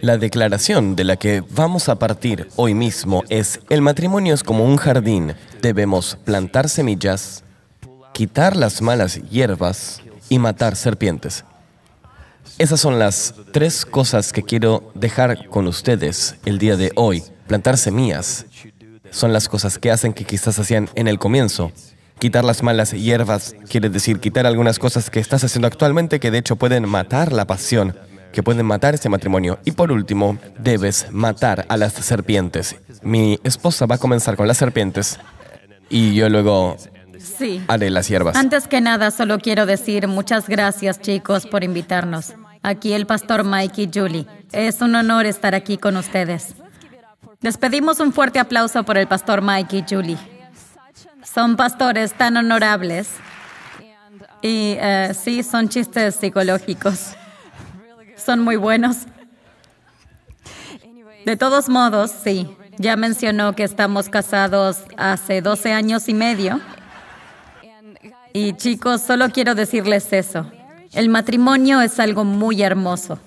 La declaración de la que vamos a partir hoy mismo es, el matrimonio es como un jardín, debemos plantar semillas, quitar las malas hierbas y matar serpientes. Esas son las tres cosas que quiero dejar con ustedes el día de hoy. Plantar semillas son las cosas que hacen que quizás hacían en el comienzo. Quitar las malas hierbas quiere decir quitar algunas cosas que estás haciendo actualmente que de hecho pueden matar la pasión, que pueden matar ese matrimonio. Y por último, debes matar a las serpientes. Mi esposa va a comenzar con las serpientes y yo luego Sí. haré las hierbas. Antes que nada, solo quiero decir muchas gracias, chicos, por invitarnos. Aquí el pastor Mike y Julie. Es un honor estar aquí con ustedes. Les pedimos un fuerte aplauso por el pastor Mike y Julie. Son pastores tan honorables. Y eh, sí, son chistes psicológicos. Son muy buenos. De todos modos, sí. Ya mencionó que estamos casados hace 12 años y medio. Y chicos, solo quiero decirles eso. El matrimonio es algo muy hermoso.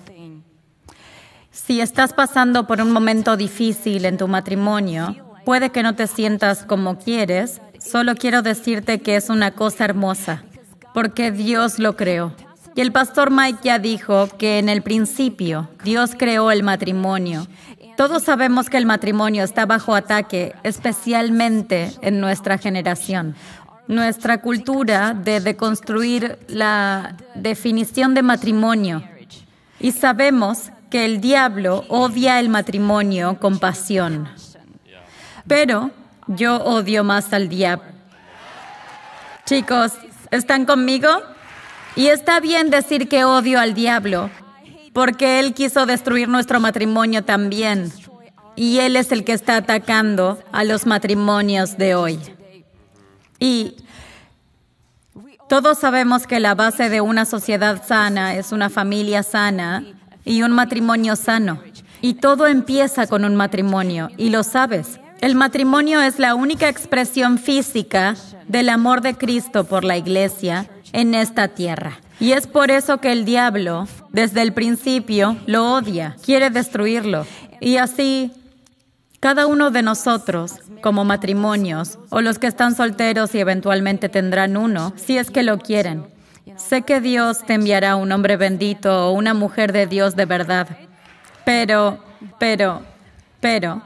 Si estás pasando por un momento difícil en tu matrimonio, puede que no te sientas como quieres, solo quiero decirte que es una cosa hermosa, porque Dios lo creó. Y el pastor Mike ya dijo que en el principio Dios creó el matrimonio. Todos sabemos que el matrimonio está bajo ataque, especialmente en nuestra generación. Nuestra cultura de deconstruir la definición de matrimonio. Y sabemos que el diablo odia el matrimonio con pasión. Pero yo odio más al diablo. Chicos, ¿están conmigo? Y está bien decir que odio al diablo, porque él quiso destruir nuestro matrimonio también. Y él es el que está atacando a los matrimonios de hoy. Y todos sabemos que la base de una sociedad sana es una familia sana y un matrimonio sano. Y todo empieza con un matrimonio, y lo sabes. El matrimonio es la única expresión física del amor de Cristo por la iglesia en esta tierra. Y es por eso que el diablo, desde el principio, lo odia, quiere destruirlo. Y así, cada uno de nosotros, como matrimonios, o los que están solteros y eventualmente tendrán uno, si es que lo quieren, sé que Dios te enviará un hombre bendito o una mujer de Dios de verdad. Pero, pero, pero,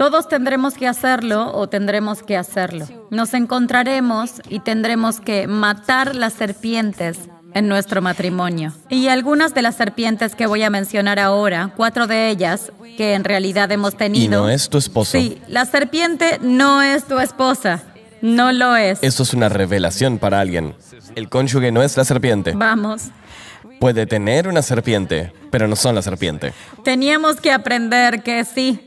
todos tendremos que hacerlo o tendremos que hacerlo. Nos encontraremos y tendremos que matar las serpientes en nuestro matrimonio. Y algunas de las serpientes que voy a mencionar ahora, cuatro de ellas que en realidad hemos Y tenido. no es tu esposo. Sí, la serpiente no es tu esposa. No lo es. Eso es una revelación para alguien. El cónyuge no es la serpiente. Vamos. Puede tener una serpiente, pero no son la serpiente. Teníamos que aprender que sí.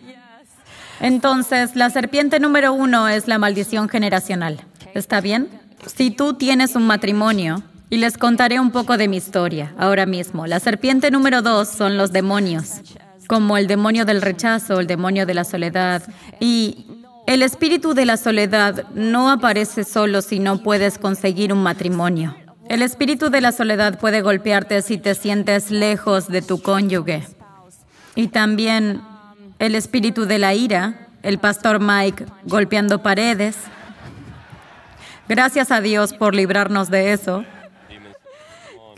Entonces, la serpiente número uno es la maldición generacional. ¿Está bien? Si tú tienes un matrimonio, y les contaré un poco de mi historia ahora mismo, la serpiente número dos son los demonios, como el demonio del rechazo, el demonio de la soledad. Y el espíritu de la soledad no aparece solo si no puedes conseguir un matrimonio. El espíritu de la soledad puede golpearte si te sientes lejos de tu cónyuge. Y también el espíritu de la ira, el pastor Mike golpeando paredes. Gracias a Dios por librarnos de eso.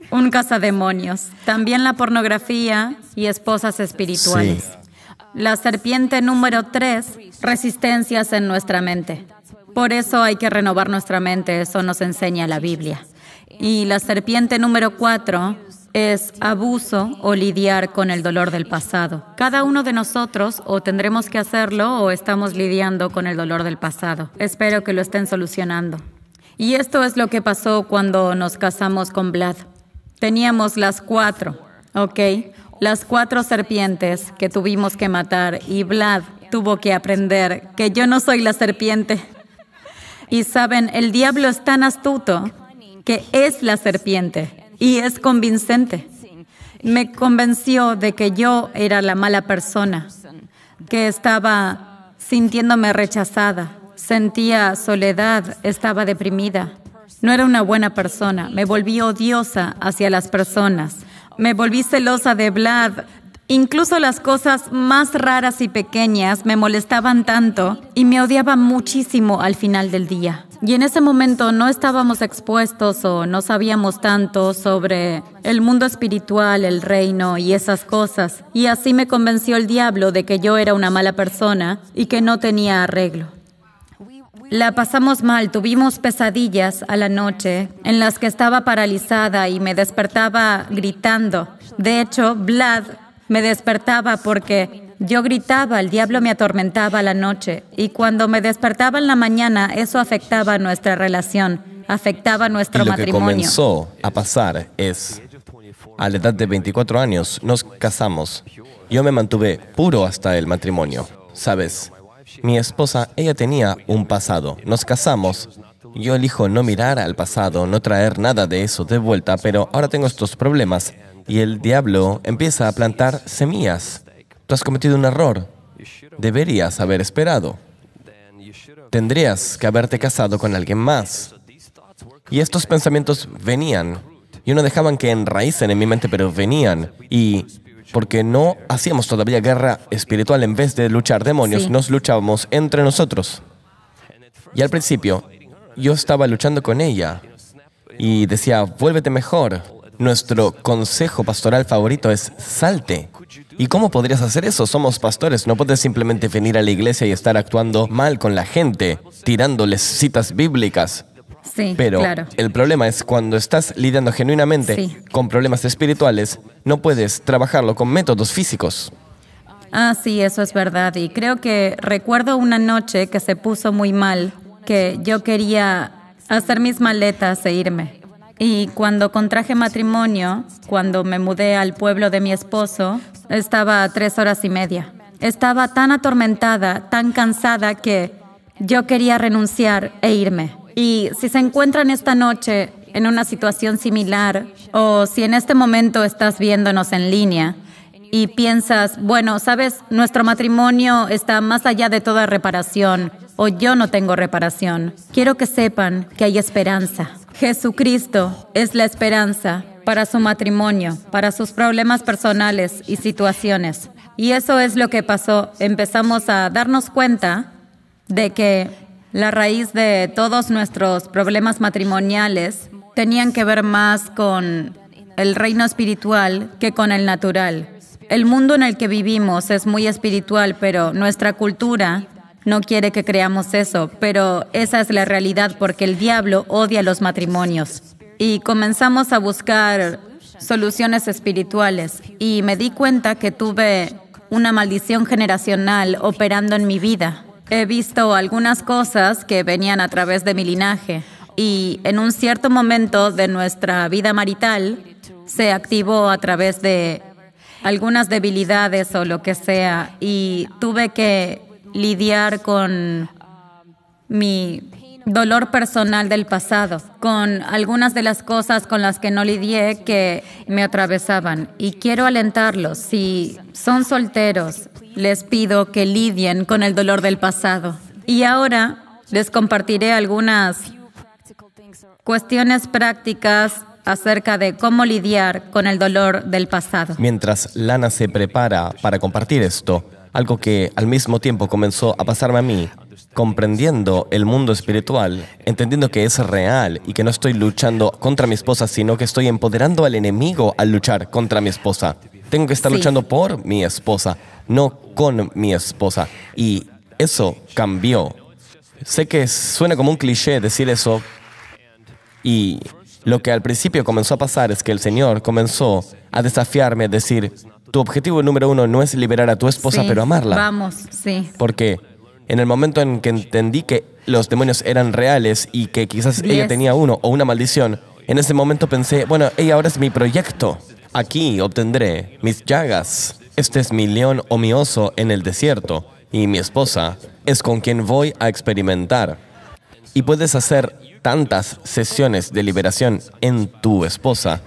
Un cazademonios. También la pornografía y esposas espirituales. Sí. La serpiente número tres, resistencias en nuestra mente. Por eso hay que renovar nuestra mente, eso nos enseña la Biblia. Y la serpiente número cuatro es abuso o lidiar con el dolor del pasado. Cada uno de nosotros o tendremos que hacerlo o estamos lidiando con el dolor del pasado. Espero que lo estén solucionando. Y esto es lo que pasó cuando nos casamos con Vlad. Teníamos las cuatro, ¿ok? Las cuatro serpientes que tuvimos que matar y Vlad tuvo que aprender que yo no soy la serpiente. Y saben, el diablo es tan astuto que es la serpiente y es convincente. Me convenció de que yo era la mala persona, que estaba sintiéndome rechazada, sentía soledad, estaba deprimida. No era una buena persona, me volví odiosa hacia las personas, me volví celosa de Vlad Incluso las cosas más raras y pequeñas me molestaban tanto y me odiaba muchísimo al final del día. Y en ese momento no estábamos expuestos o no sabíamos tanto sobre el mundo espiritual, el reino y esas cosas. Y así me convenció el diablo de que yo era una mala persona y que no tenía arreglo. La pasamos mal, tuvimos pesadillas a la noche en las que estaba paralizada y me despertaba gritando. De hecho, Vlad me despertaba porque yo gritaba, el diablo me atormentaba la noche y cuando me despertaba en la mañana eso afectaba nuestra relación, afectaba nuestro y lo matrimonio. que comenzó a pasar es, a la edad de 24 años nos casamos. Yo me mantuve puro hasta el matrimonio. Sabes, mi esposa, ella tenía un pasado. Nos casamos. Yo elijo no mirar al pasado, no traer nada de eso de vuelta, pero ahora tengo estos problemas y el diablo empieza a plantar semillas. Tú has cometido un error. Deberías haber esperado. Tendrías que haberte casado con alguien más. Y estos pensamientos venían. Y no dejaban que enraícen en mi mente, pero venían. Y porque no hacíamos todavía guerra espiritual en vez de luchar demonios, Sí. nos luchábamos entre nosotros. Y al principio, yo estaba luchando con ella y decía, vuélvete mejor. Nuestro consejo pastoral favorito es salte. ¿Y cómo podrías hacer eso? Somos pastores, no puedes simplemente venir a la iglesia y estar actuando mal con la gente, tirándoles citas bíblicas. Sí, Pero claro. el problema es cuando estás lidiando genuinamente Sí. con problemas espirituales, no puedes trabajarlo con métodos físicos. Ah, sí, eso es verdad. Y creo que recuerdo una noche que se puso muy mal, que yo quería hacer mis maletas e irme. Y cuando contraje matrimonio, cuando me mudé al pueblo de mi esposo, estaba tres horas y media. Estaba tan atormentada, tan cansada que yo quería renunciar e irme. Y si se encuentran esta noche en una situación similar, o si en este momento estás viéndonos en línea, y piensas, bueno, sabes, nuestro matrimonio está más allá de toda reparación o yo no tengo reparación. Quiero que sepan que hay esperanza. Jesucristo es la esperanza para su matrimonio, para sus problemas personales y situaciones. Y eso es lo que pasó. Empezamos a darnos cuenta de que la raíz de todos nuestros problemas matrimoniales tenían que ver más con el reino espiritual que con el natural. El mundo en el que vivimos es muy espiritual, pero nuestra cultura no quiere que creamos eso, pero esa es la realidad porque el diablo odia los matrimonios. Y comenzamos a buscar soluciones espirituales y me di cuenta que tuve una maldición generacional operando en mi vida. He visto algunas cosas que venían a través de mi linaje y en un cierto momento de nuestra vida marital se activó a través de algunas debilidades o lo que sea y tuve que lidiar con mi dolor personal del pasado, con algunas de las cosas con las que no lidié que me atravesaban. Y quiero alentarlos, si son solteros, les pido que lidien con el dolor del pasado. Y ahora les compartiré algunas cuestiones prácticas acerca de cómo lidiar con el dolor del pasado. Mientras Lana se prepara para compartir esto, algo que al mismo tiempo comenzó a pasarme a mí, comprendiendo el mundo espiritual, entendiendo que es real y que no estoy luchando contra mi esposa, sino que estoy empoderando al enemigo al luchar contra mi esposa. Tengo que estar Sí. luchando por mi esposa, no con mi esposa. Y eso cambió. Sé que suena como un cliché decir eso, y lo que al principio comenzó a pasar es que el Señor comenzó a desafiarme, a decir, tu objetivo número uno no es liberar a tu esposa, Sí, pero amarla. Vamos, sí. Porque en el momento en que entendí que los demonios eran reales y que quizás ella tenía uno o una maldición, en ese momento pensé, bueno, ella ahora es mi proyecto. Aquí obtendré mis llagas. Este es mi león o mi oso en el desierto. Y mi esposa es con quien voy a experimentar. Y puedes hacer tantas sesiones de liberación en tu esposa.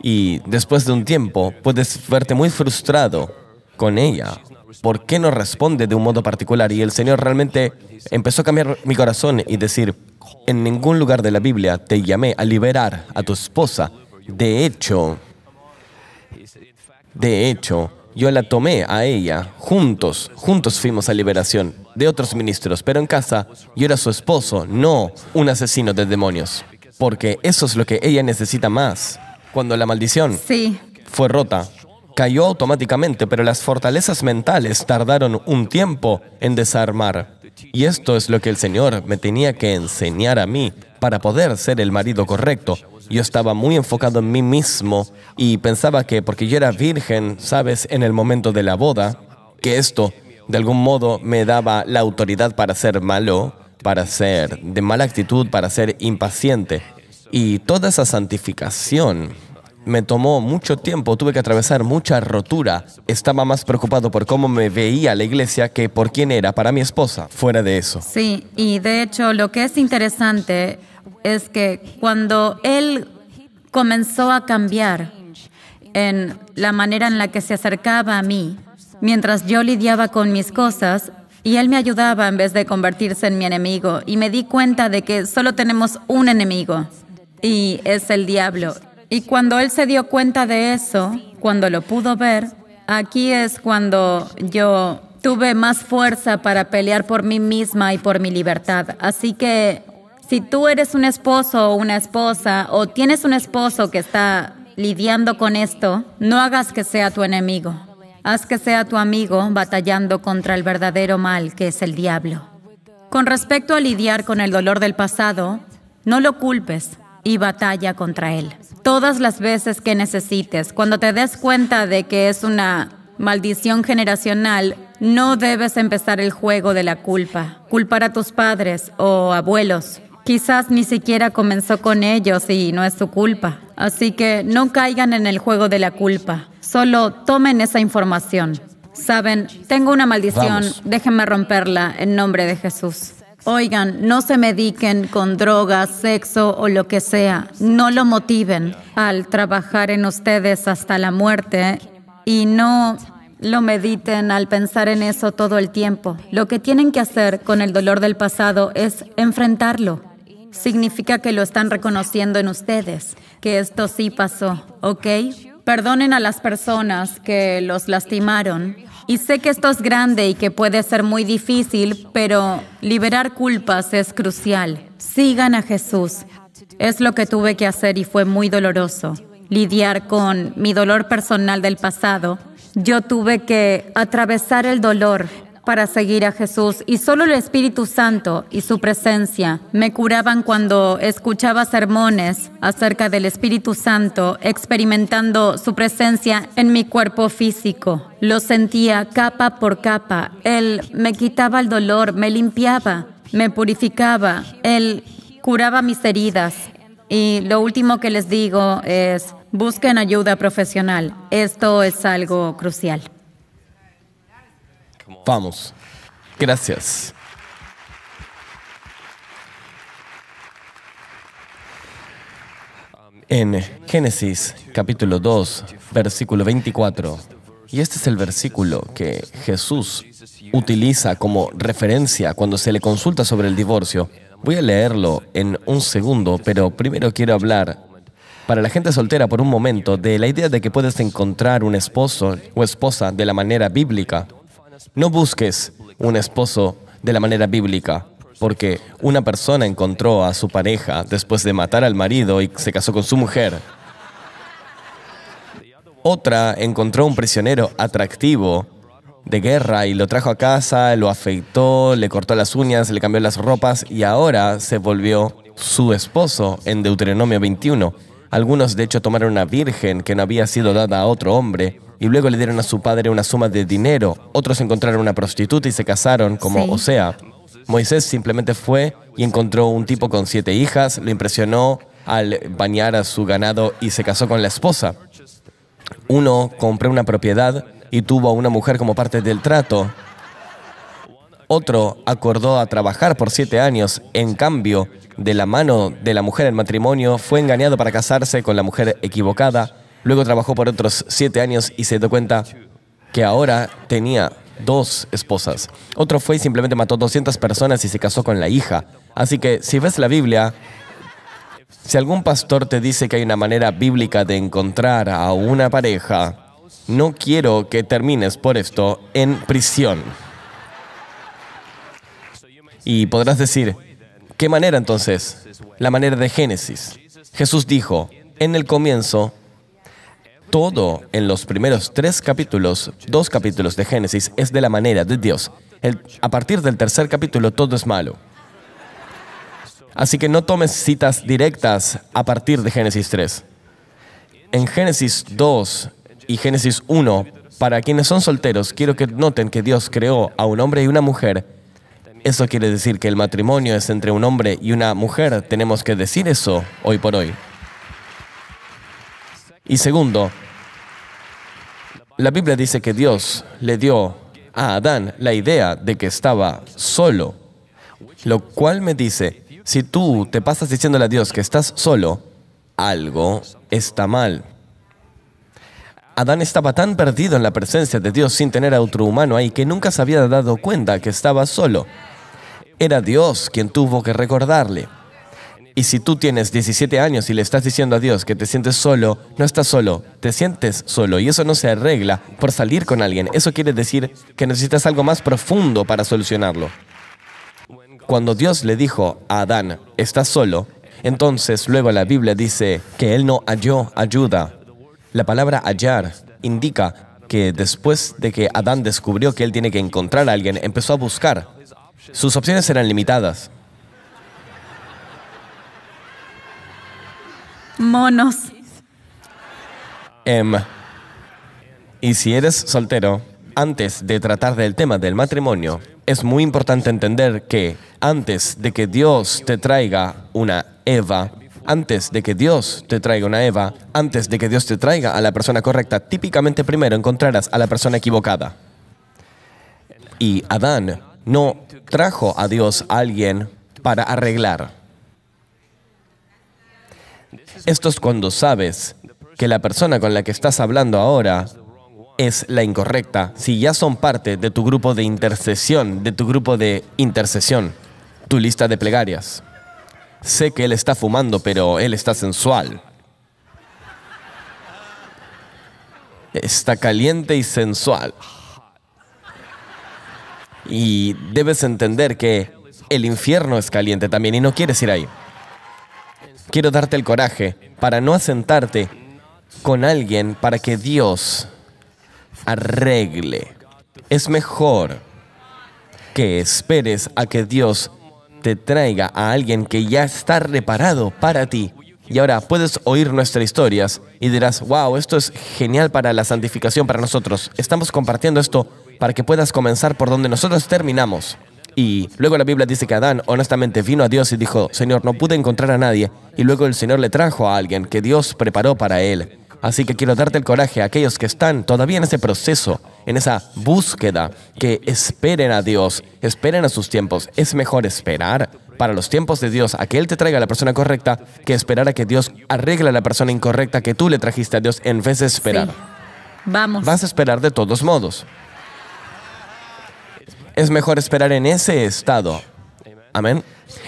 Y después de un tiempo puedes verte muy frustrado con ella. ¿Por qué no responde de un modo particular? Y el Señor realmente empezó a cambiar mi corazón y decir, en ningún lugar de la Biblia te llamé a liberar a tu esposa. De hecho, de hecho, yo la tomé a ella, juntos, juntos fuimos a liberación de otros ministros, pero en casa yo era su esposo, no un asesino de demonios, porque eso es lo que ella necesita más. Cuando la maldición Sí, fue rota, cayó automáticamente, pero las fortalezas mentales tardaron un tiempo en desarmar. Y esto es lo que el Señor me tenía que enseñar a mí para poder ser el marido correcto. Yo estaba muy enfocado en mí mismo y pensaba que porque yo era virgen, sabes, en el momento de la boda, que esto de algún modo me daba la autoridad para ser malo, para ser de mala actitud, para ser impaciente. Y toda esa santificación me tomó mucho tiempo, tuve que atravesar mucha rotura. Estaba más preocupado por cómo me veía la iglesia que por quién era para mi esposa. Fuera de eso. sí. Y de hecho, lo que es interesante es que cuando él comenzó a cambiar en la manera en la que se acercaba a mí, mientras yo lidiaba con mis cosas, y él me ayudaba en vez de convertirse en mi enemigo, y me di cuenta de que solo tenemos un enemigo, y es el diablo. Y cuando él se dio cuenta de eso, cuando lo pudo ver, aquí es cuando yo tuve más fuerza para pelear por mí misma y por mi libertad. Así que si tú eres un esposo o una esposa o tienes un esposo que está lidiando con esto, no hagas que sea tu enemigo. Haz que sea tu amigo batallando contra el verdadero mal que es el diablo. Con respecto a lidiar con el dolor del pasado, no lo culpes y batalla contra él. Todas las veces que necesites, cuando te des cuenta de que es una maldición generacional, no debes empezar el juego de la culpa, culpar a tus padres o abuelos. Quizás ni siquiera comenzó con ellos y no es su culpa. Así que no caigan en el juego de la culpa. Solo tomen esa información. Saben, tengo una maldición, Vamos. déjenme romperla en nombre de Jesús. Oigan, no se mediquen con drogas, sexo o lo que sea. No lo motiven al trabajar en ustedes hasta la muerte y no lo mediten al pensar en eso todo el tiempo. Lo que tienen que hacer con el dolor del pasado es enfrentarlo. Significa que lo están reconociendo en ustedes, que esto sí pasó, ¿ok? Perdonen a las personas que los lastimaron. Y sé que esto es grande y que puede ser muy difícil, pero liberar culpas es crucial. Sigan a Jesús. Es lo que tuve que hacer y fue muy doloroso. Lidiar con mi dolor personal del pasado. Yo tuve que atravesar el dolor para seguir a Jesús y solo el Espíritu Santo y su presencia me curaban cuando escuchaba sermones acerca del Espíritu Santo experimentando su presencia en mi cuerpo físico. Lo sentía capa por capa. Él me quitaba el dolor, me limpiaba, me purificaba. Él curaba mis heridas. Y lo último que les digo es, busquen ayuda profesional. Esto es algo crucial. Vamos. Gracias. En Génesis capítulo 2, versículo 24, y este es el versículo que Jesús utiliza como referencia cuando se le consulta sobre el divorcio. Voy a leerlo en un segundo, pero primero quiero hablar para la gente soltera por un momento de la idea de que puedes encontrar un esposo o esposa de la manera bíblica. No busques un esposo de la manera bíblica, porque una persona encontró a su pareja después de matar al marido y se casó con su mujer. Otra encontró un prisionero atractivo de guerra y lo trajo a casa, lo afeitó, le cortó las uñas, le cambió las ropas y ahora se volvió su esposo en Deuteronomio 21. Algunos de hecho tomaron una virgen que no había sido dada a otro hombre y luego le dieron a su padre una suma de dinero. Otros encontraron una prostituta y se casaron como Sí. Osea. Moisés simplemente fue y encontró un tipo con siete hijas, lo impresionó al bañar a su ganado y se casó con la esposa. Uno compró una propiedad y tuvo a una mujer como parte del trato. Otro acordó a trabajar por siete años. En cambio, de la mano de la mujer en matrimonio, fue engañado para casarse con la mujer equivocada. Luego trabajó por otros siete años y se dio cuenta que ahora tenía dos esposas. Otro fue y simplemente mató 200 personas y se casó con la hija. Así que si ves la Biblia, si algún pastor te dice que hay una manera bíblica de encontrar a una pareja, no quiero que termines por esto en prisión. Y podrás decir, ¿qué manera entonces? La manera de Génesis. Jesús dijo, en el comienzo, todo en los primeros tres capítulos, dos capítulos de Génesis, es de la manera de Dios. a partir del tercer capítulo todo es malo. Así que no tomes citas directas a partir de Génesis 3. En Génesis 2 y Génesis 1, para quienes son solteros, quiero que noten que Dios creó a un hombre y una mujer. Eso quiere decir que el matrimonio es entre un hombre y una mujer. Tenemos que decir eso hoy por hoy. Y segundo, la Biblia dice que Dios le dio a Adán la idea de que estaba solo, lo cual me dice si tú te pasas diciéndole a Dios que estás solo, algo está mal. Adán estaba tan perdido en la presencia de Dios sin tener a otro humano ahí que nunca se había dado cuenta que estaba solo. Era Dios quien tuvo que recordarle. Y si tú tienes 17 años y le estás diciendo a Dios que te sientes solo, no estás solo, te sientes solo. Y eso no se arregla por salir con alguien. Eso quiere decir que necesitas algo más profundo para solucionarlo. Cuando Dios le dijo a Adán, estás solo, entonces luego la Biblia dice que él no halló ayuda. La palabra hallar indica que después de que Adán descubrió que él tiene que encontrar a alguien, empezó a buscar. Sus opciones eran limitadas. Monos. Em, y si eres soltero, antes de tratar del tema del matrimonio, es muy importante entender que antes de que Dios te traiga una Eva, antes de que Dios te traiga una Eva, antes de que Dios te traiga a la persona correcta, típicamente primero encontrarás a la persona equivocada. Y Adán no trajo a Dios a alguien para arreglar. Esto es cuando sabes que la persona con la que estás hablando ahora es la incorrecta si ya son parte de tu grupo de intercesión, de tu grupo de intercesión, tu lista de plegarias. Sé que él está fumando, pero él está sensual. Está caliente y sensual. Y debes entender que el infierno es caliente también y no quieres ir ahí. Quiero darte el coraje para no asentarte con alguien para que Dios arregle. Es mejor que esperes a que Dios te traiga a alguien que ya está reparado para ti. Y ahora puedes oír nuestras historias y dirás, wow, esto es genial para la santificación para nosotros. Estamos compartiendo esto para que puedas comenzar por donde nosotros terminamos. Y luego la Biblia dice que Adán honestamente vino a Dios y dijo, Señor, no pude encontrar a nadie. Y luego el Señor le trajo a alguien que Dios preparó para él. Así que quiero darte el coraje a aquellos que están todavía en ese proceso, en esa búsqueda, que esperen a Dios, esperen a sus tiempos. Es mejor esperar para los tiempos de Dios a que Él te traiga a la persona correcta que esperar a que Dios arregle a la persona incorrecta que tú le trajiste a Dios en vez de esperar. Vamos. Vas a esperar de todos modos. Es mejor esperar en ese estado. Amén.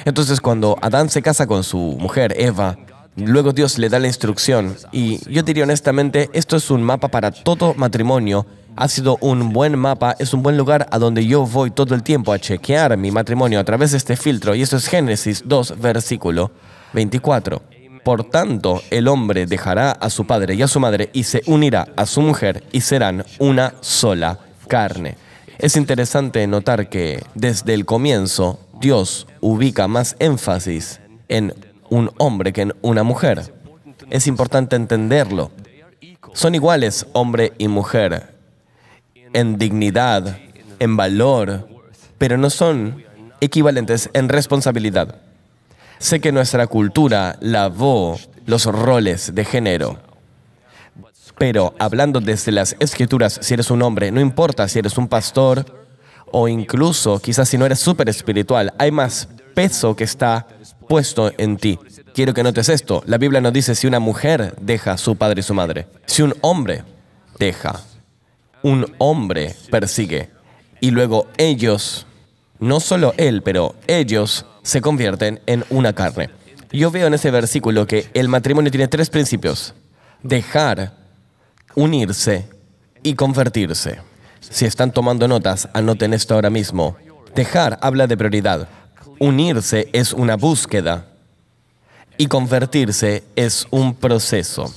Entonces cuando Adán se casa con su mujer, Eva, Luego Dios le da la instrucción y yo diría honestamente, esto es un mapa para todo matrimonio. Ha sido un buen mapa, es un buen lugar a donde yo voy todo el tiempo a chequear mi matrimonio a través de este filtro y esto es Génesis 2, versículo 24. Por tanto, el hombre dejará a su padre y a su madre y se unirá a su mujer y serán una sola carne. Es interesante notar que desde el comienzo Dios ubica más énfasis en un hombre que una mujer. Es importante entenderlo. Son iguales hombre y mujer en dignidad, en valor, pero no son equivalentes en responsabilidad. Sé que nuestra cultura lavó los roles de género, pero hablando desde las escrituras, si eres un hombre, no importa si eres un pastor o incluso quizás si no eres súper espiritual, hay más peso que está puesto en ti. Quiero que notes esto. La Biblia nos dice si una mujer deja a su padre y su madre. Si un hombre deja, un hombre persigue. Y luego ellos, no solo él, pero ellos se convierten en una carne. Yo veo en ese versículo que el matrimonio tiene tres principios. Dejar, unirse y convertirse. Si están tomando notas, anoten esto ahora mismo. Dejar habla de prioridad. Unirse es una búsqueda y convertirse es un proceso.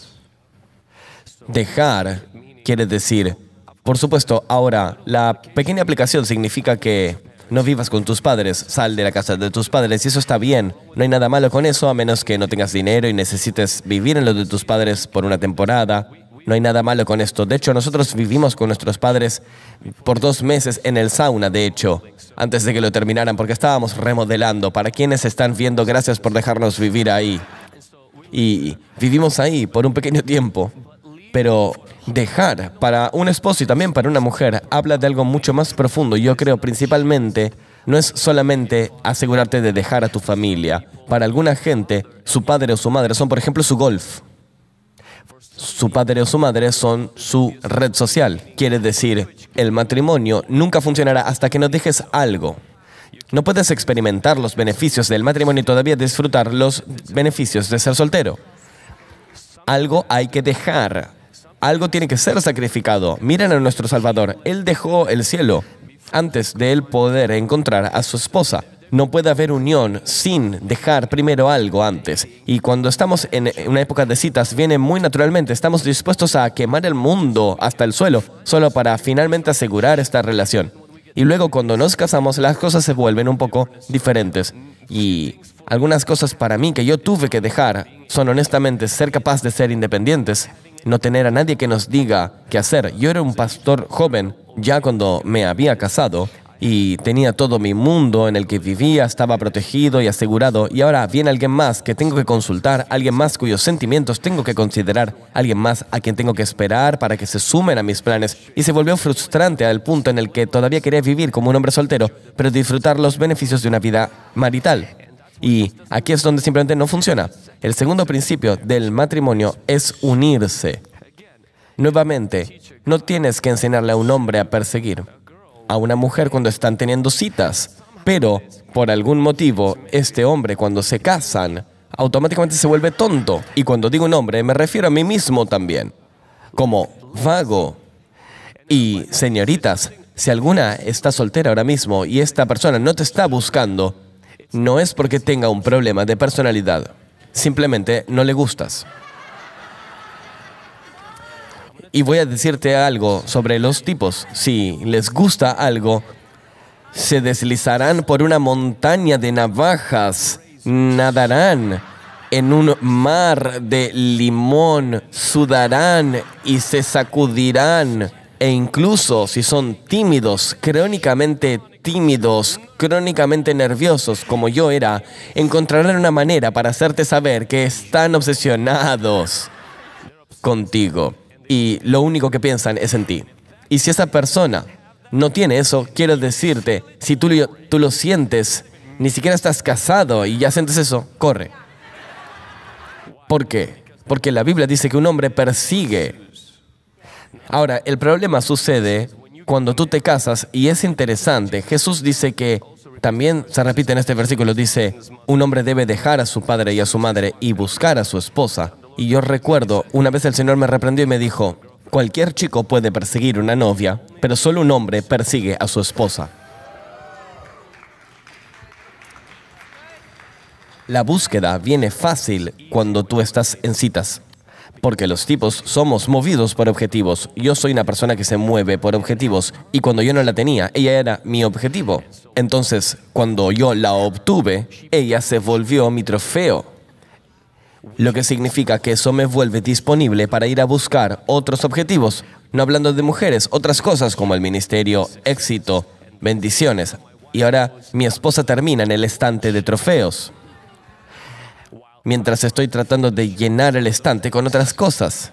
Dejar quiere decir, por supuesto, ahora la pequeña aplicación significa que no vivas con tus padres, sal de la casa de tus padres y eso está bien. No hay nada malo con eso a menos que no tengas dinero y necesites vivir en lo de tus padres por una temporada. No hay nada malo con esto. De hecho, nosotros vivimos con nuestros padres por dos meses en el sauna, de hecho, antes de que lo terminaran, porque estábamos remodelando. Para quienes están viendo, gracias por dejarnos vivir ahí. Y vivimos ahí por un pequeño tiempo. Pero dejar para un esposo y también para una mujer habla de algo mucho más profundo. Yo creo principalmente no es solamente asegurarte de dejar a tu familia. Para alguna gente, su padre o su madre son, por ejemplo, su golf. Su padre o su madre son su red social. Quiere decir, el matrimonio nunca funcionará hasta que no dejes algo. No puedes experimentar los beneficios del matrimonio y todavía disfrutar los beneficios de ser soltero. Algo hay que dejar. Algo tiene que ser sacrificado. Miren a nuestro Salvador. Él dejó el cielo antes de él poder encontrar a su esposa. No puede haber unión sin dejar primero algo antes. Y cuando estamos en una época de citas, viene muy naturalmente. Estamos dispuestos a quemar el mundo hasta el suelo, solo para finalmente asegurar esta relación. Y luego cuando nos casamos, las cosas se vuelven un poco diferentes. Y algunas cosas para mí que yo tuve que dejar son honestamente ser capaz de ser independientes no tener a nadie que nos diga qué hacer. Yo era un pastor joven ya cuando me había casado y tenía todo mi mundo en el que vivía, estaba protegido y asegurado, y ahora viene alguien más que tengo que consultar, alguien más cuyos sentimientos tengo que considerar, alguien más a quien tengo que esperar para que se sumen a mis planes, y se volvió frustrante al punto en el que todavía quería vivir como un hombre soltero, pero disfrutar los beneficios de una vida marital. Y aquí es donde simplemente no funciona. El segundo principio del matrimonio es unirse. Nuevamente, no tienes que enseñarle a un hombre a perseguir a una mujer cuando están teniendo citas, pero por algún motivo, este hombre cuando se casan, automáticamente se vuelve tonto. Y cuando digo un hombre, me refiero a mí mismo también, como vago. Y señoritas, si alguna está soltera ahora mismo y esta persona no te está buscando, no es porque tenga un problema de personalidad, simplemente no le gustas. Y voy a decirte algo sobre los tipos. Si les gusta algo, se deslizarán por una montaña de navajas, nadarán en un mar de limón, sudarán y se sacudirán. E incluso si son tímidos, crónicamente tímidos, crónicamente nerviosos como yo era, encontrarán una manera para hacerte saber que están obsesionados contigo y lo único que piensan es en ti. Y si esa persona no tiene eso, quiero decirte, si tú, tú lo sientes, ni siquiera estás casado y ya sientes eso, corre. ¿Por qué? Porque la Biblia dice que un hombre persigue. Ahora, el problema sucede cuando tú te casas, y es interesante, Jesús dice que, también se repite en este versículo, dice, un hombre debe dejar a su padre y a su madre y buscar a su esposa. Y yo recuerdo, una vez el Señor me reprendió y me dijo, cualquier chico puede perseguir una novia, pero solo un hombre persigue a su esposa. La búsqueda viene fácil cuando tú estás en citas porque los tipos somos movidos por objetivos. Yo soy una persona que se mueve por objetivos y cuando yo no la tenía, ella era mi objetivo. Entonces, cuando yo la obtuve, ella se volvió mi trofeo. Lo que significa que eso me vuelve disponible para ir a buscar otros objetivos, no hablando de mujeres, otras cosas como el ministerio, éxito, bendiciones. Y ahora mi esposa termina en el estante de trofeos mientras estoy tratando de llenar el estante con otras cosas.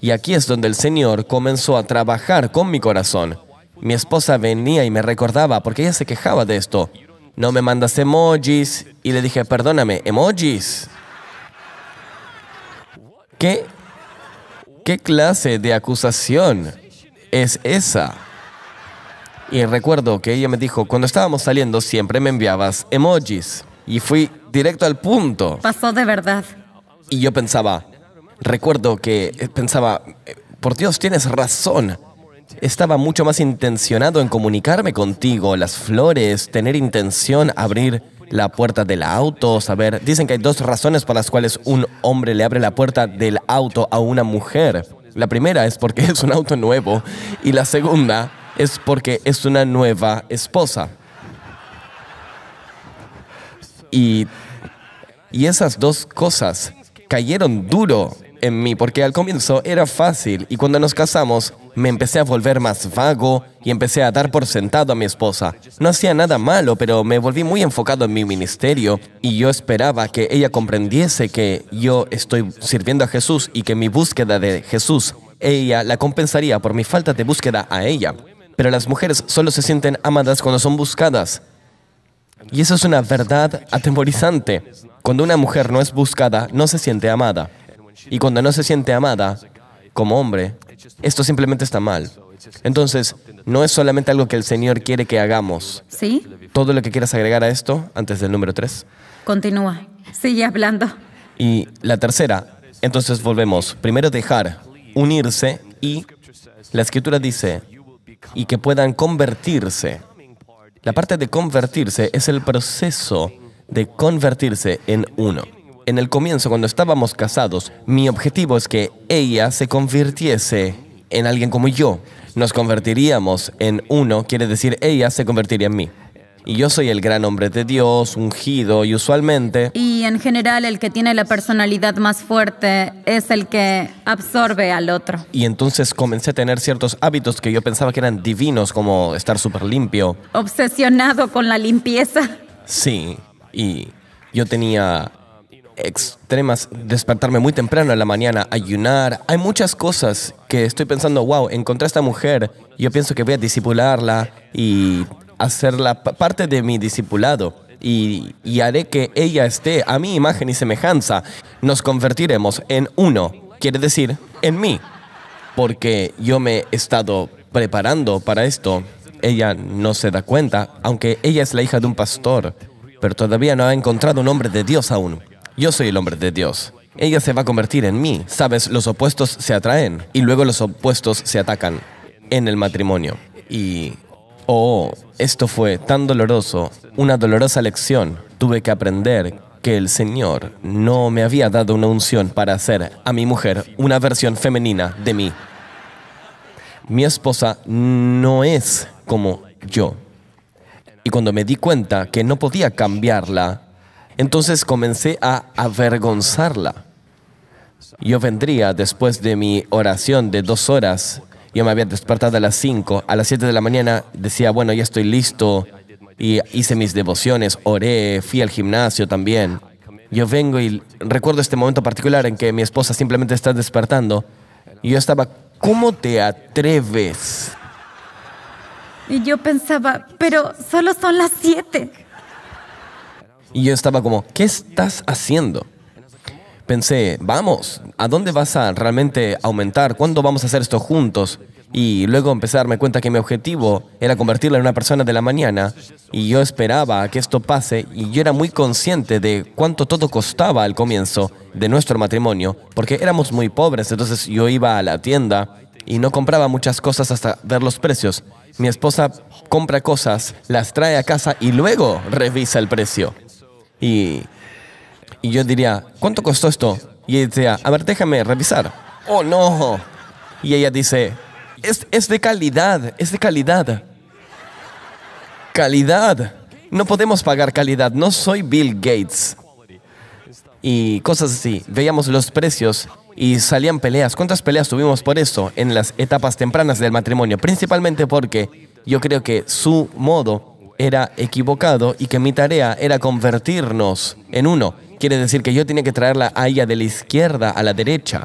Y aquí es donde el Señor comenzó a trabajar con mi corazón. Mi esposa venía y me recordaba, porque ella se quejaba de esto. No me mandas emojis. Y le dije, perdóname, emojis. ¿Qué, qué clase de acusación es esa? Y recuerdo que ella me dijo, cuando estábamos saliendo siempre me enviabas emojis. Y fui directo al punto. Pasó de verdad. Y yo pensaba, recuerdo que pensaba, por Dios, tienes razón. estaba mucho más intencionado en comunicarme contigo, las flores, tener intención, abrir la puerta del auto, saber, dicen que hay dos razones por las cuales un hombre le abre la puerta del auto a una mujer. La primera es porque es un auto nuevo y la segunda es porque es una nueva esposa. Y, y esas dos cosas cayeron duro en mí, porque al comienzo era fácil y cuando nos casamos me empecé a volver más vago y empecé a dar por sentado a mi esposa. No hacía nada malo, pero me volví muy enfocado en mi ministerio y yo esperaba que ella comprendiese que yo estoy sirviendo a Jesús y que mi búsqueda de Jesús, ella la compensaría por mi falta de búsqueda a ella. Pero las mujeres solo se sienten amadas cuando son buscadas. Y eso es una verdad atemorizante. Cuando una mujer no es buscada, no se siente amada. Y cuando no se siente amada como hombre, esto simplemente está mal. Entonces, no es solamente algo que el Señor quiere que hagamos. ¿Sí? ¿Todo lo que quieras agregar a esto antes del número 3? Continúa. Sigue hablando. Y la tercera, entonces volvemos. Primero dejar, unirse y la escritura dice, y que puedan convertirse. La parte de convertirse es el proceso de convertirse en uno. En el comienzo, cuando estábamos casados, mi objetivo es que ella se convirtiese en alguien como yo. Nos convertiríamos en uno, quiere decir ella se convertiría en mí. Y yo soy el gran hombre de Dios, ungido, y usualmente... Y en general el que tiene la personalidad más fuerte es el que absorbe al otro. Y entonces comencé a tener ciertos hábitos que yo pensaba que eran divinos, como estar súper limpio. Obsesionado con la limpieza. Sí, y yo tenía extremas, despertarme muy temprano en la mañana, ayunar. Hay muchas cosas que estoy pensando, wow, encontré a esta mujer, yo pienso que voy a disipularla y hacerla parte de mi discipulado. Y, y haré que ella esté a mi imagen y semejanza. Nos convertiremos en uno, quiere decir, en mí. Porque yo me he estado preparando para esto. Ella no se da cuenta, aunque ella es la hija de un pastor, pero todavía no ha encontrado un hombre de Dios aún. Yo soy el hombre de Dios. Ella se va a convertir en mí. Sabes, los opuestos se atraen y luego los opuestos se atacan en el matrimonio. Y, oh, esto fue tan doloroso, una dolorosa lección. Tuve que aprender que el Señor no me había dado una unción para hacer a mi mujer una versión femenina de mí. Mi esposa no es como yo. Y cuando me di cuenta que no podía cambiarla, entonces comencé a avergonzarla. Yo vendría después de mi oración de dos horas. Yo me había despertado a las cinco. A las siete de la mañana decía, bueno, ya estoy listo. Y hice mis devociones, oré, fui al gimnasio también. Yo vengo y recuerdo este momento particular en que mi esposa simplemente está despertando. Y yo estaba, ¿cómo te atreves? Y yo pensaba, pero solo son las siete. Y yo estaba como, ¿qué estás haciendo? Pensé, vamos, ¿a dónde vas a realmente aumentar? ¿Cuándo vamos a hacer esto juntos? Y luego empecé a darme cuenta que mi objetivo era convertirla en una persona de la mañana y yo esperaba que esto pase y yo era muy consciente de cuánto todo costaba al comienzo de nuestro matrimonio porque éramos muy pobres, entonces yo iba a la tienda y no compraba muchas cosas hasta ver los precios. Mi esposa compra cosas, las trae a casa y luego revisa el precio. Y, y yo diría, ¿cuánto costó esto? Y ella decía, a ver, déjame revisar. Oh, no. Y ella dice, es, es de calidad, es de calidad. Calidad. No podemos pagar calidad. No soy Bill Gates. Y cosas así. Veíamos los precios y salían peleas. ¿Cuántas peleas tuvimos por eso en las etapas tempranas del matrimonio? Principalmente porque yo creo que su modo era equivocado y que mi tarea era convertirnos en uno. Quiere decir que yo tenía que traerla a ella de la izquierda a la derecha.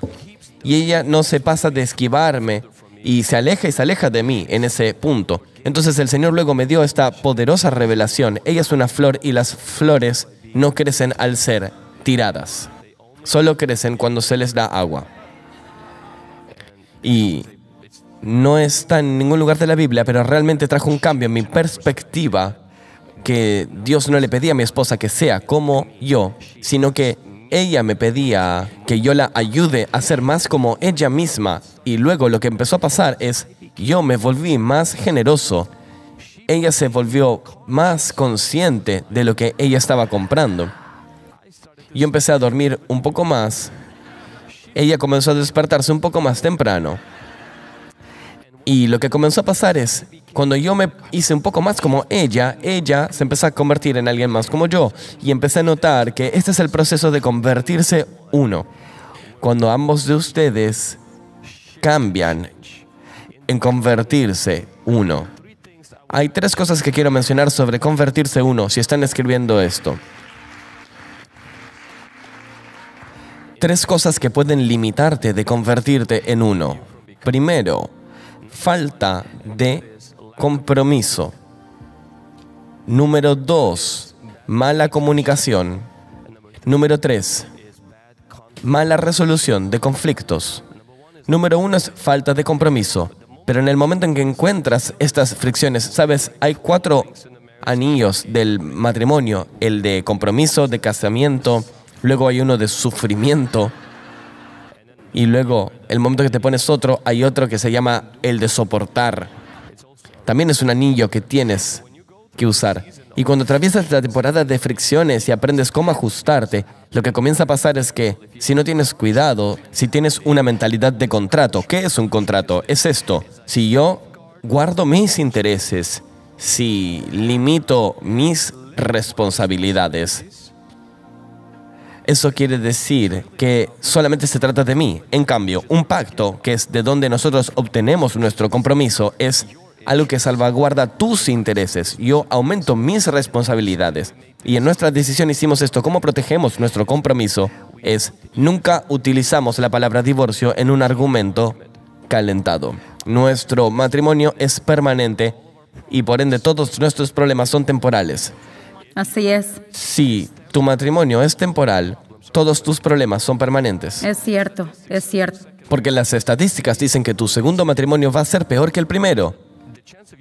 Y ella no se pasa de esquivarme y se aleja y se aleja de mí en ese punto. Entonces el Señor luego me dio esta poderosa revelación. Ella es una flor y las flores no crecen al ser tiradas. Solo crecen cuando se les da agua. Y no está en ningún lugar de la Biblia, pero realmente trajo un cambio en mi perspectiva que Dios no le pedía a mi esposa que sea como yo, sino que ella me pedía que yo la ayude a ser más como ella misma. Y luego lo que empezó a pasar es yo me volví más generoso. Ella se volvió más consciente de lo que ella estaba comprando. Yo empecé a dormir un poco más. Ella comenzó a despertarse un poco más temprano. Y lo que comenzó a pasar es, cuando yo me hice un poco más como ella, ella se empezó a convertir en alguien más como yo. Y empecé a notar que este es el proceso de convertirse uno. Cuando ambos de ustedes cambian en convertirse uno. Hay tres cosas que quiero mencionar sobre convertirse uno, si están escribiendo esto. Tres cosas que pueden limitarte de convertirte en uno. Primero, falta de compromiso. Número dos, mala comunicación. Número tres, mala resolución de conflictos. Número uno es falta de compromiso. Pero en el momento en que encuentras estas fricciones, sabes, hay cuatro anillos del matrimonio, el de compromiso, de casamiento, luego hay uno de sufrimiento, y luego el momento que te pones otro, hay otro que se llama el de soportar. También es un anillo que tienes que usar. Y cuando atraviesas la temporada de fricciones y aprendes cómo ajustarte, lo que comienza a pasar es que si no tienes cuidado, si tienes una mentalidad de contrato, ¿qué es un contrato? Es esto. Si yo guardo mis intereses, si limito mis responsabilidades, eso quiere decir que solamente se trata de mí. En cambio, un pacto, que es de donde nosotros obtenemos nuestro compromiso, es algo que salvaguarda tus intereses. Yo aumento mis responsabilidades. Y en nuestra decisión hicimos esto. ¿Cómo protegemos nuestro compromiso? Es nunca utilizamos la palabra divorcio en un argumento calentado. Nuestro matrimonio es permanente y por ende todos nuestros problemas son temporales. Así es. Si tu matrimonio es temporal, todos tus problemas son permanentes. Es cierto, es cierto. Porque las estadísticas dicen que tu segundo matrimonio va a ser peor que el primero.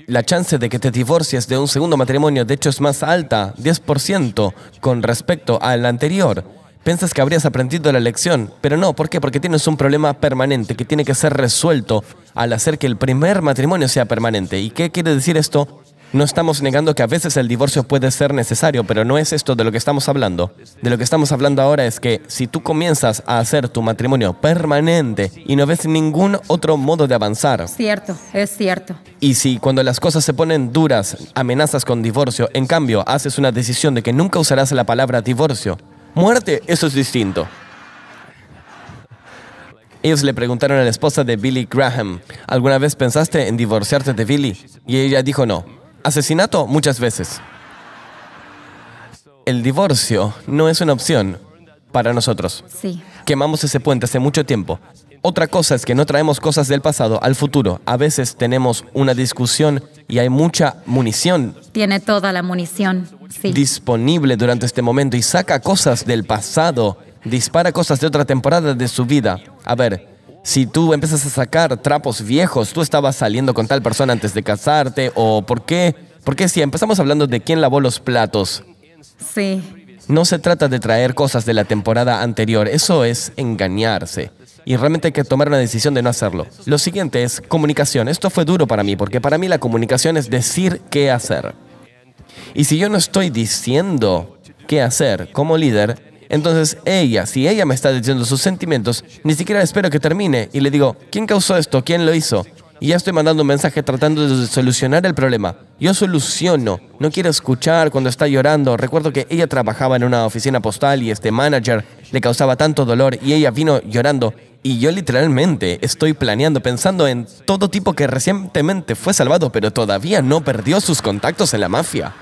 La chance de que te divorcies de un segundo matrimonio, de hecho, es más alta, 10% con respecto al anterior. Piensas que habrías aprendido la lección, pero no, ¿por qué? Porque tienes un problema permanente que tiene que ser resuelto al hacer que el primer matrimonio sea permanente. ¿Y qué quiere decir esto? No estamos negando que a veces el divorcio puede ser necesario, pero no es esto de lo que estamos hablando. De lo que estamos hablando ahora es que si tú comienzas a hacer tu matrimonio permanente y no ves ningún otro modo de avanzar. Cierto, es cierto. Y si cuando las cosas se ponen duras, amenazas con divorcio, en cambio haces una decisión de que nunca usarás la palabra divorcio, muerte, eso es distinto. Ellos le preguntaron a la esposa de Billy Graham, ¿alguna vez pensaste en divorciarte de Billy? Y ella dijo no. Asesinato muchas veces. El divorcio no es una opción para nosotros. Sí. Quemamos ese puente hace mucho tiempo. Otra cosa es que no traemos cosas del pasado al futuro. A veces tenemos una discusión y hay mucha munición. Tiene toda la munición. Sí. Disponible durante este momento y saca cosas del pasado, dispara cosas de otra temporada de su vida. A ver, si tú empiezas a sacar trapos viejos, tú estabas saliendo con tal persona antes de casarte, o por qué, porque si empezamos hablando de quién lavó los platos. Sí. No se trata de traer cosas de la temporada anterior, eso es engañarse. Y realmente hay que tomar una decisión de no hacerlo. Lo siguiente es comunicación. Esto fue duro para mí, porque para mí la comunicación es decir qué hacer. Y si yo no estoy diciendo qué hacer como líder, entonces ella, si ella me está diciendo sus sentimientos, ni siquiera espero que termine y le digo, ¿quién causó esto? ¿Quién lo hizo? Y ya estoy mandando un mensaje tratando de solucionar el problema. Yo soluciono, no quiero escuchar cuando está llorando. Recuerdo que ella trabajaba en una oficina postal y este manager le causaba tanto dolor y ella vino llorando. Y yo literalmente estoy planeando, pensando en todo tipo que recientemente fue salvado, pero todavía no perdió sus contactos en la mafia.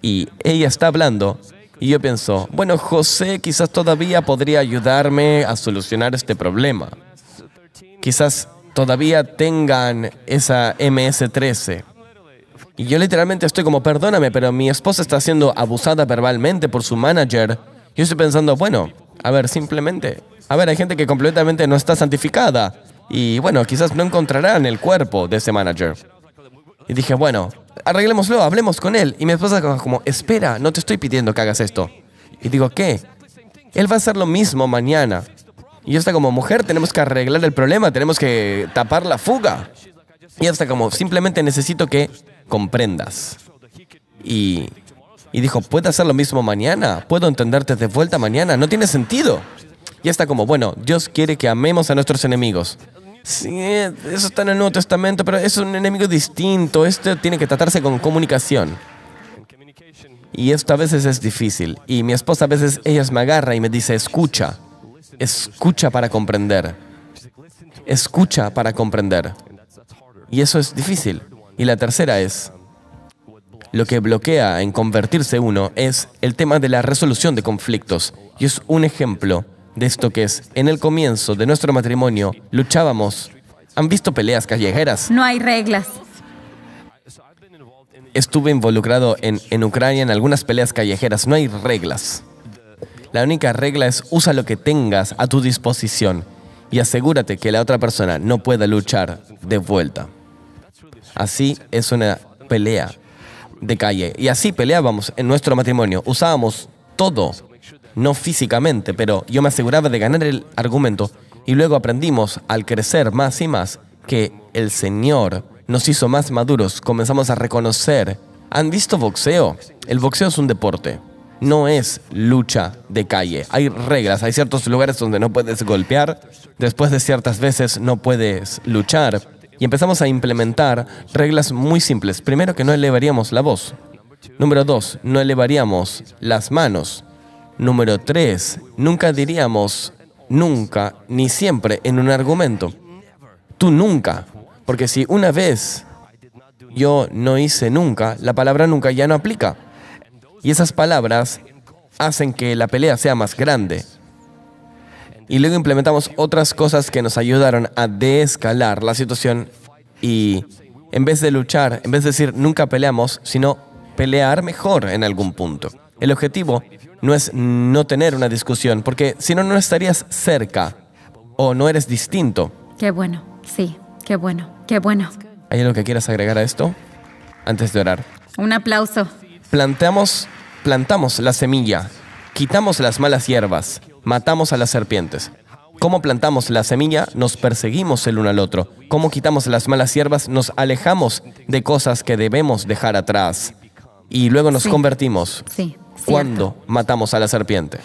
Y ella está hablando y yo pienso, bueno, José quizás todavía podría ayudarme a solucionar este problema. Quizás todavía tengan esa MS-13. Y yo literalmente estoy como, perdóname, pero mi esposa está siendo abusada verbalmente por su manager. Yo estoy pensando, bueno, a ver, simplemente, a ver, hay gente que completamente no está santificada. Y bueno, quizás no encontrarán el cuerpo de ese manager. Y dije, bueno, arreglémoslo, hablemos con él. Y mi esposa como, espera, no te estoy pidiendo que hagas esto. Y digo, ¿qué? Él va a hacer lo mismo mañana. Y esta como mujer tenemos que arreglar el problema, tenemos que tapar la fuga. Y hasta como simplemente necesito que comprendas. Y, y dijo, ¿puedo hacer lo mismo mañana? ¿Puedo entenderte de vuelta mañana? No tiene sentido. Y está como, bueno, Dios quiere que amemos a nuestros enemigos. Sí, eso está en el Nuevo Testamento, pero es un enemigo distinto. Esto tiene que tratarse con comunicación. Y esto a veces es difícil. Y mi esposa a veces, ella me agarra y me dice, escucha. Escucha para comprender. Escucha para comprender. Y eso es difícil. Y la tercera es, lo que bloquea en convertirse uno es el tema de la resolución de conflictos. Y es un ejemplo de esto que es, en el comienzo de nuestro matrimonio, luchábamos. ¿Han visto peleas callejeras? No hay reglas. Estuve involucrado en, en Ucrania en algunas peleas callejeras. No hay reglas. La única regla es usa lo que tengas a tu disposición y asegúrate que la otra persona no pueda luchar de vuelta. Así es una pelea de calle. Y así peleábamos en nuestro matrimonio. Usábamos todo no físicamente, pero yo me aseguraba de ganar el argumento y luego aprendimos al crecer más y más que el Señor nos hizo más maduros, comenzamos a reconocer. ¿Han visto boxeo? El boxeo es un deporte, no es lucha de calle. Hay reglas, hay ciertos lugares donde no puedes golpear, después de ciertas veces no puedes luchar. Y empezamos a implementar reglas muy simples. Primero que no elevaríamos la voz. Número dos, no elevaríamos las manos. Número tres, nunca diríamos nunca ni siempre en un argumento. Tú nunca. Porque si una vez yo no hice nunca, la palabra nunca ya no aplica. Y esas palabras hacen que la pelea sea más grande. Y luego implementamos otras cosas que nos ayudaron a descalar la situación y en vez de luchar, en vez de decir nunca peleamos, sino pelear mejor en algún punto. El objetivo no es no tener una discusión, porque si no, no estarías cerca o no eres distinto. Qué bueno, sí, qué bueno, qué bueno. ¿Hay algo que quieras agregar a esto antes de orar? Un aplauso. Plantamos, plantamos la semilla, quitamos las malas hierbas, matamos a las serpientes. ¿Cómo plantamos la semilla? Nos perseguimos el uno al otro. ¿Cómo quitamos las malas hierbas? Nos alejamos de cosas que debemos dejar atrás. Y luego nos Sí. convertimos. Sí. Cuando matamos a la serpiente.